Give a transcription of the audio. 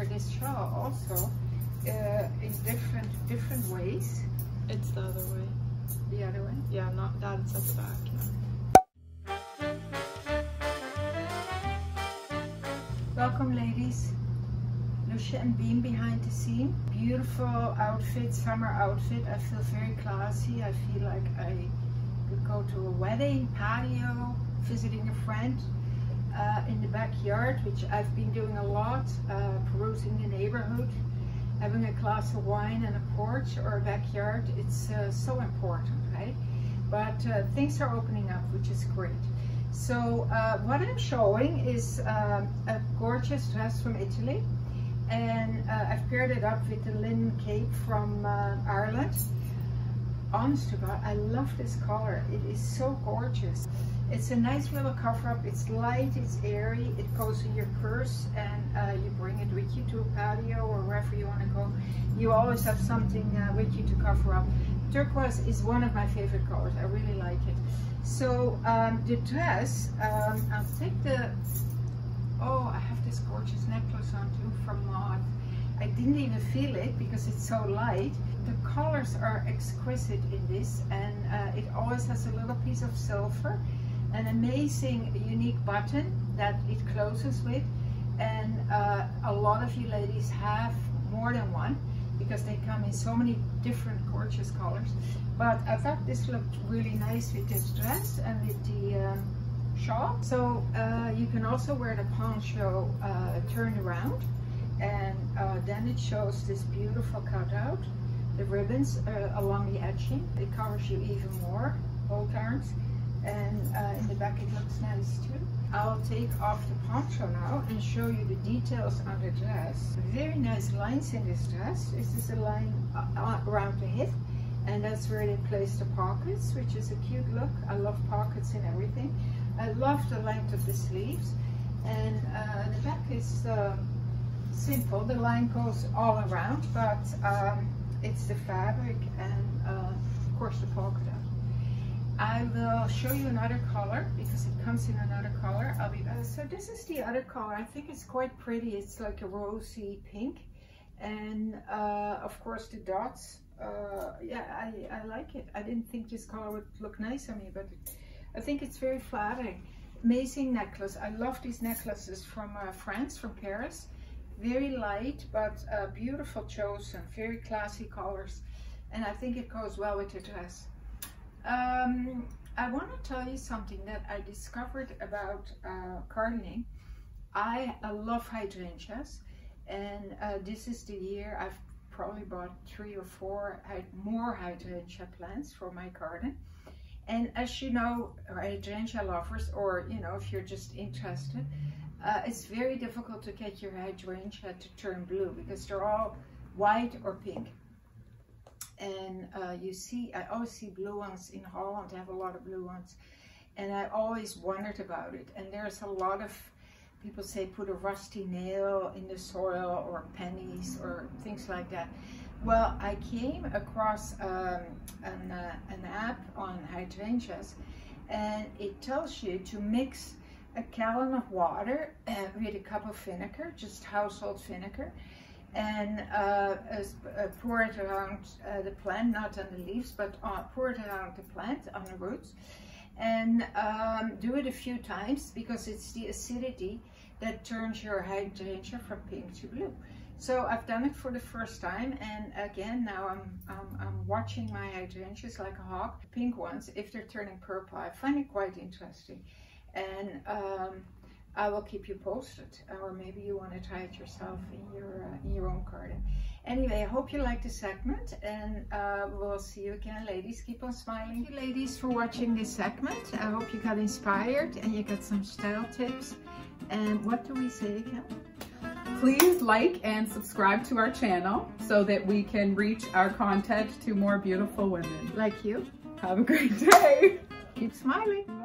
wear this shawl also uh, in different different ways. It's the other way. The other way. Yeah, not that's at the back. Yeah. Welcome ladies. Lousje and Bean behind the scene. Beautiful outfit, summer outfit. I feel very classy. I feel like I could go to a wedding, patio, visiting a friend uh, in the backyard, which I've been doing a lot, uh, perusing the neighborhood, having a glass of wine and a porch or a backyard. It's uh, so important, right? But uh, things are opening up, which is great. So uh, what I'm showing is um, a gorgeous dress from Italy and uh, I've paired it up with the linen cape from Ireland. Honest to God, I love this color. It is so gorgeous. It's a nice little cover up. It's light, it's airy, it goes in your purse and uh, you bring it with you to a patio or wherever you want to go. You always have something uh, with you to cover up. Turquoise is one of my favorite colors. I really like it. So um, the dress, um, I'll take the Oh, I have this gorgeous necklace on too from Maud. I didn't even feel it because it's so light. Colors are exquisite in this and uh, it always has a little piece of silver, an amazing unique button that it closes with and uh, a lot of you ladies have more than one because they come in so many different gorgeous colors. But I thought this looked really nice with this dress and with the um, shawl. So uh, you can also wear the poncho uh, turned around and uh, then it shows this beautiful cutout. The ribbons uh, along the edging, it covers you even more, both arms. And uh, in the back it looks nice too. I'll take off the poncho now and show you the details on the dress. Very nice lines in this dress. This is a line uh, around the hip and that's where they place the pockets, which is a cute look. I love pockets in everything. I love the length of the sleeves and uh, the back is uh, simple. The line goes all around, but um, it's the fabric and uh, of course the polka dot. I will show you another color because it comes in another color. I'll be back. So this is the other color. I think it's quite pretty. It's like a rosy pink and uh, of course the dots. Uh, yeah, I, I like it. I didn't think this color would look nice on me, but I think it's very flattering. Amazing necklace. I love these necklaces from uh, France, from Paris. Very light, but uh, beautiful chosen, very classy colors. And I think it goes well with the dress. Um, I want to tell you something that I discovered about uh, gardening. I, I love hydrangeas and uh, this is the year I've probably bought three or four more hydrangea plants for my garden. And as you know, hydrangea lovers, or you know, if you're just interested, uh, it's very difficult to get your hydrangea to turn blue because they're all white or pink. And uh, you see, I always see blue ones in Holland, I have a lot of blue ones. And I always wondered about it. And there's a lot of, people say put a rusty nail in the soil or pennies or things like that. Well, I came across um, an, uh, an app on hydrangeas and it tells you to mix a gallon of water uh, with a cup of vinegar, just household vinegar, and uh, uh, pour it around uh, the plant, not on the leaves, but pour it around the plant, on the roots, and um, do it a few times because it's the acidity that turns your hydrangea from pink to blue. So I've done it for the first time and again now I'm, I'm, I'm watching my hydrangeas like a hawk, pink ones, if they're turning purple. I find it quite interesting and um, I will keep you posted or maybe you want to try it yourself in your, uh, in your own garden. Anyway, I hope you liked the segment and uh, we'll see you again ladies. Keep on smiling. Thank you ladies for watching this segment. I hope you got inspired and you got some style tips. And what do we say again? Please like and subscribe to our channel so that we can reach our content to more beautiful women. Like you. Have a great day. Keep smiling.